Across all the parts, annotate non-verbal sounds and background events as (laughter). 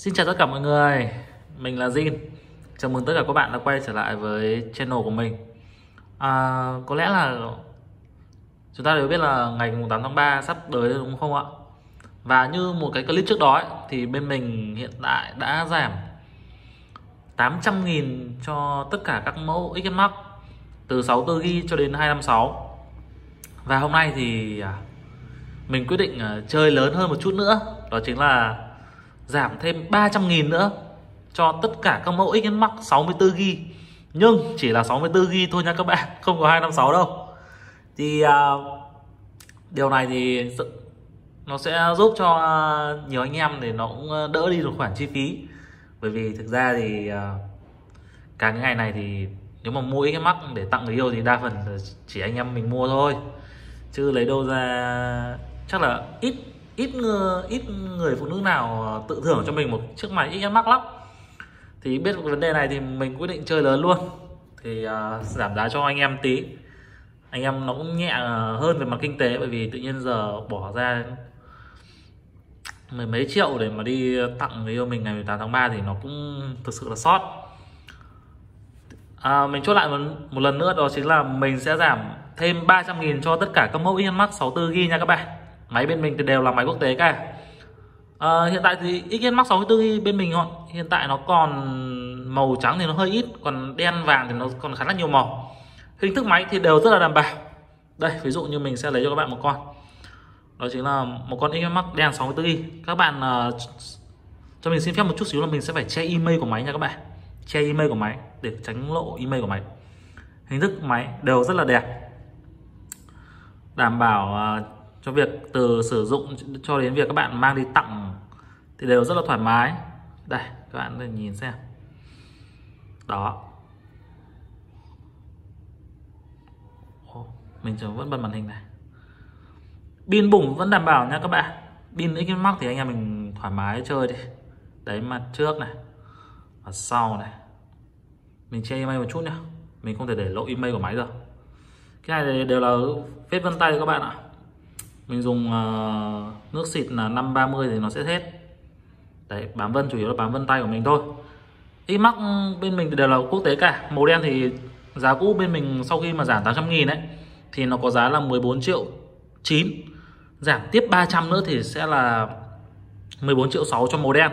Xin chào tất cả mọi người, mình là Jin. Chào mừng tất cả các bạn đã quay trở lại với channel của mình. À, Có lẽ là chúng ta đều biết là ngày 8 tháng 3 sắp tới đúng không ạ? Và như một cái clip trước đó ấy, thì bên mình hiện tại đã giảm 800.000 cho tất cả các mẫu XS Max từ 64GB cho đến 256 Và hôm nay thì à, mình quyết định à, chơi lớn hơn một chút nữa. Đó chính là giảm thêm 300 nghìn nữa cho tất cả các mẫu XS Max 64GB nhưng chỉ là 64GB thôi nha các bạn (laughs) không có 256 đâu. Thì uh, điều này thì nó sẽ giúp cho à, nhiều anh em thì nó cũng à, đỡ đi được khoản chi phí. Bởi vì thực ra thì uh, cả cái ngày này thì nếu mà mua XS Max để tặng người yêu thì đa phần chỉ anh em mình mua thôi. Chứ lấy đâu ra chắc là ít ít người, ít người phụ nữ nào tự thưởng cho mình một chiếc máy XM Max lắm. Thì biết vấn đề này thì mình quyết định chơi lớn luôn. Thì uh, giảm giá cho anh em tí. Anh em nó cũng nhẹ à, hơn về mặt kinh tế bởi vì tự nhiên giờ bỏ ra mười mấy triệu để mà đi tặng người yêu mình ngày 18 tháng 3 thì nó cũng thực sự là sót. À, mình chốt lại một, một lần nữa đó chính là mình sẽ giảm thêm 300.000 cho tất cả các mẫu XS Max 64GB nha các bạn máy bên mình thì đều là máy quốc tế cả. À, hiện tại thì XS Max 64 bên mình hiện tại nó còn màu trắng thì nó hơi ít còn đen vàng thì nó còn khá là nhiều màu. Hình thức máy thì đều rất là đảm bảo. Đây ví dụ như mình sẽ lấy cho các bạn một con. Đó chính là một con XS Max đen 64 các bạn uh, cho mình xin phép một chút xíu là mình sẽ phải che email của máy nha các bạn. Che email của máy để tránh lộ email của máy. Hình thức máy đều rất là đẹp. Đảm bảo uh, cho việc từ sử dụng cho đến việc các bạn mang đi tặng thì đều rất là thoải mái. Đây, các bạn nhìn xem. Đó. Mình vẫn bật màn hình này. Pin bùng vẫn đảm bảo nha các bạn. Pin cái mắc thì anh em mình thoải mái chơi đi. Đấy, mặt trước này, mặt sau này. Mình che email một chút nhá. Mình không thể để lộ email của máy được. Cái này đều là vết vân tay các bạn ạ mình dùng uh, nước xịt là 530 thì nó sẽ hết. Đấy bám vân chủ yếu là bám vân tay của mình thôi. Imax ừ, bên mình đều là quốc tế cả. Màu đen thì giá cũ bên mình sau khi mà giảm 800 nghìn đấy thì nó có giá là 14 triệu 9 giảm tiếp 300 nữa thì sẽ là 14 triệu 6 cho màu đen.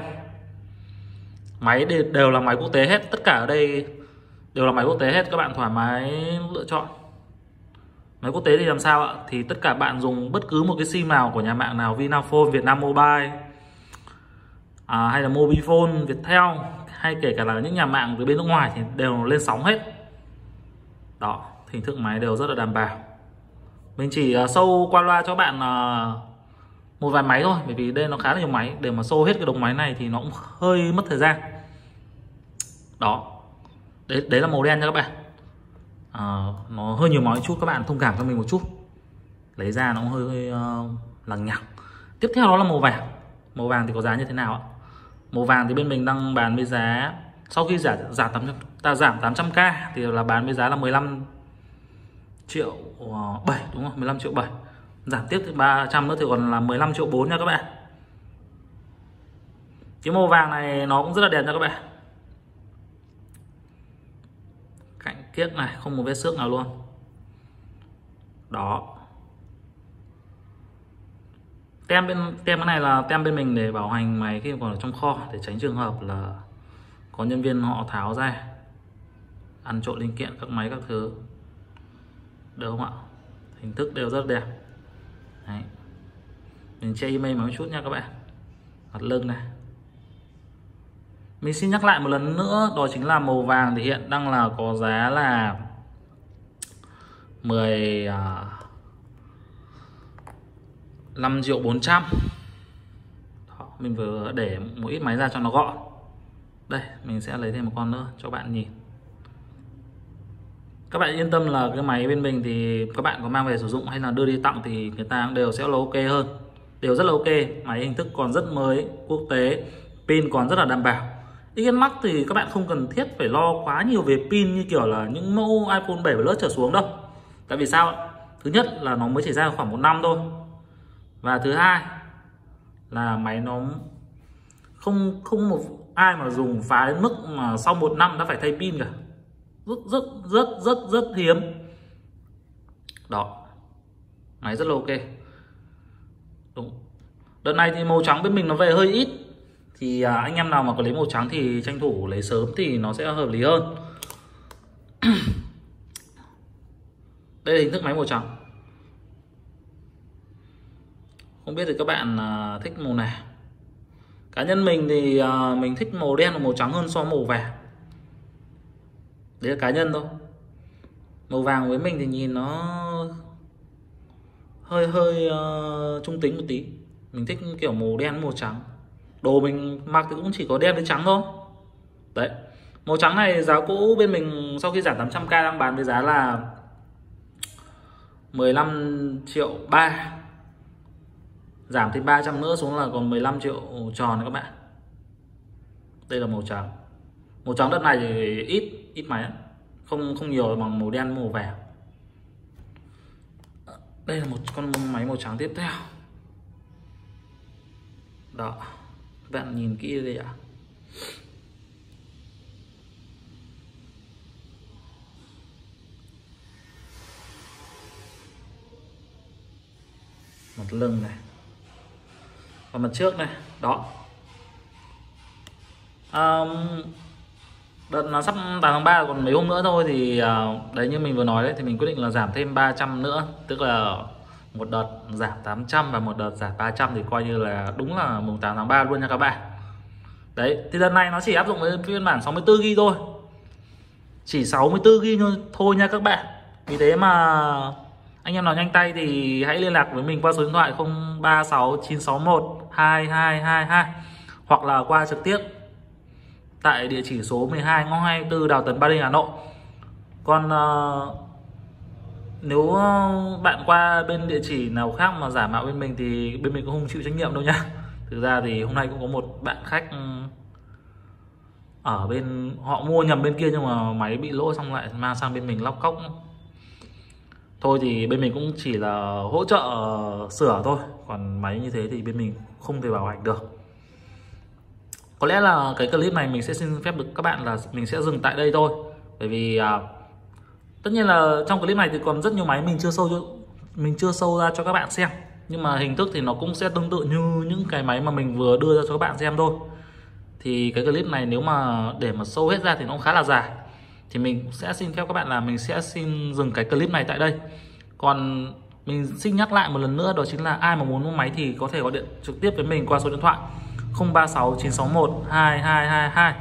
Máy đều là máy quốc tế hết. Tất cả ở đây đều là máy quốc tế hết. Các bạn thoải mái lựa chọn. Máy quốc tế thì làm sao ạ? Thì tất cả bạn dùng bất cứ một cái sim nào của nhà mạng nào Vinaphone, Vietnam Mobile à, hay là Mobifone, Viettel hay kể cả là những nhà mạng từ bên nước ngoài thì đều lên sóng hết. Đó, hình thức máy đều rất là đảm bảo. Mình chỉ à, uh, sâu qua loa cho bạn uh, một vài máy thôi bởi vì đây nó khá là nhiều máy để mà sâu hết cái đống máy này thì nó cũng hơi mất thời gian. Đó. Đấy đấy là màu đen nha các bạn à, nó hơi nhiều máu chút các bạn thông cảm cho mình một chút. Lấy ra nó hơi, hơi uh, lằng nhằng. Tiếp theo đó là màu vàng. Màu vàng thì có giá như thế nào ạ? Màu vàng thì bên mình đang bán với giá sau khi giảm giảm 800 ta giảm 800k thì là bán với giá là 15 triệu ờ, uh, 7 đúng không? 15 triệu 7 giảm tiếp thì 300 nữa thì còn là 15 triệu 4 nha các bạn. Cái màu vàng này nó cũng rất là đẹp nha các bạn. Kiếc này, không một vết xước nào luôn. Đó. Tem bên, tem cái này là tem bên mình để bảo hành máy khi còn ở trong kho, để tránh trường hợp là có nhân viên họ tháo ra, ăn trộn linh kiện, các máy các thứ. Được không ạ? Hình thức đều rất đẹp. Đấy. mình che email một chút nha các bạn. Mặt lưng này mình xin nhắc lại một lần nữa đó chính là màu vàng thì hiện đang là có giá là 10 5 à, triệu 400 Đó, mình vừa để một ít máy ra cho nó gọn. Đây mình sẽ lấy thêm một con nữa cho bạn nhìn. Các bạn yên tâm là cái máy bên mình thì các bạn có mang về sử dụng hay là đưa đi tặng thì người ta cũng đều sẽ là ok hơn. Đều rất là ok máy hình thức còn rất mới quốc tế pin còn rất là đảm bảo. Yên Max thì các bạn không cần thiết phải lo quá nhiều về pin như kiểu là những mẫu iPhone 7 Plus trở xuống đâu. Tại vì sao thứ nhất là nó mới chỉ ra khoảng một năm thôi. Và thứ hai là máy nó không không một ai mà dùng phá đến mức mà sau một năm đã phải thay pin cả. Rất rất rất rất rất hiếm. Đó. Máy rất là ok. Đúng. Đợt này thì màu trắng bên mình nó về hơi ít thì à, anh em nào mà có lấy màu trắng thì tranh thủ lấy sớm thì nó sẽ hợp lý hơn. (clears throat) Đây là hình thức máy màu trắng. Không biết thì các bạn à, thích màu nào. Cá nhân mình thì à, mình thích màu đen và màu trắng hơn so với màu vàng. Đấy là cá nhân thôi. Màu vàng với mình thì nhìn nó hơi hơi uh, trung tính một tí. Mình thích kiểu màu đen màu trắng đồ mình mặc thì cũng chỉ có đen với trắng thôi. Đấy. Màu trắng này giá cũ bên mình sau khi giảm 800k đang bán với giá là 15 triệu 3 giảm thêm 300 nữa xuống là còn 15 triệu tròn các bạn. Đây là màu trắng. Màu trắng đất này thì ít ít máy không không nhiều bằng màu đen, màu vàng. Đây là một con máy màu trắng tiếp theo. Đó bạn nhìn kỹ đây ạ. Mặt lưng này. Và mặt trước này đó. Um, đợt nó sắp 8 tháng 3 còn mấy hôm nữa thôi thì uh, đấy như mình vừa nói đấy thì mình quyết định là giảm thêm 300 nữa tức là một đợt giảm 800 và một đợt giảm 300 thì coi như là đúng là mùng 8 tháng 3 luôn nha các bạn. Đấy thì đợt này nó chỉ áp dụng với phiên bản 64 GB thôi. Chỉ 64 GB thôi nha các bạn. Vì thế mà anh em nào nhanh tay thì hãy liên lạc với mình qua số điện thoại 036 961 2222 hoặc là qua trực tiếp tại địa chỉ số 12 ngõ 24 Đào Tấn Ba Đình Hà Nội. Còn uh, nếu bạn qua bên địa chỉ nào khác mà giả mạo bên mình thì bên mình cũng không chịu trách nhiệm đâu nhá. Thực ra thì hôm nay cũng có một bạn khách ờ, ở bên, họ mua nhầm bên kia nhưng mà máy bị lỗi xong lại mang sang bên mình lóc cốc. Thôi thì bên mình cũng chỉ là hỗ trợ ờ, sửa thôi. Còn máy như thế thì bên mình không thể bảo hành được. Có lẽ là cái clip này mình sẽ xin phép được các bạn là mình sẽ dừng tại đây thôi. Bởi vì à, tất nhiên là trong clip này thì còn rất nhiều máy mình chưa sâu cho mình chưa sâu ra cho các bạn xem. Nhưng mà hình thức thì nó cũng sẽ tương tự như những cái máy mà mình vừa đưa ra cho các bạn xem thôi. Thì cái clip này nếu mà để mà sâu hết ra thì nó cũng khá là dài. Thì mình sẽ xin phép các bạn là mình sẽ xin dừng cái clip này tại đây. Còn mình xin nhắc lại một lần nữa, đó chính là ai mà muốn mua máy thì có thể gọi điện trực tiếp với mình qua số điện thoại 036 961 2222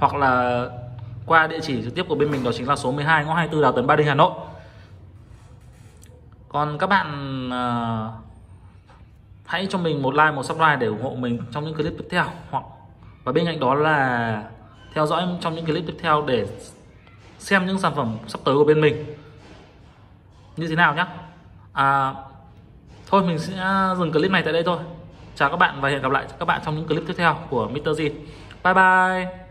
hoặc là qua địa chỉ trực tiếp của bên mình đó chính là số 12 ngõ 24 Đào Tấn Ba Đình Hà Nội. Còn các bạn uh, hãy cho mình một like một subscribe để ủng hộ mình trong những clip tiếp theo. Hoặc và bên cạnh đó là theo dõi trong những clip tiếp theo để xem những sản phẩm sắp tới của bên mình. Như thế nào nhé à, thôi mình sẽ dừng clip này tại đây thôi. Chào các bạn và hẹn gặp lại các bạn trong những clip tiếp theo của Mr. Z bye bye!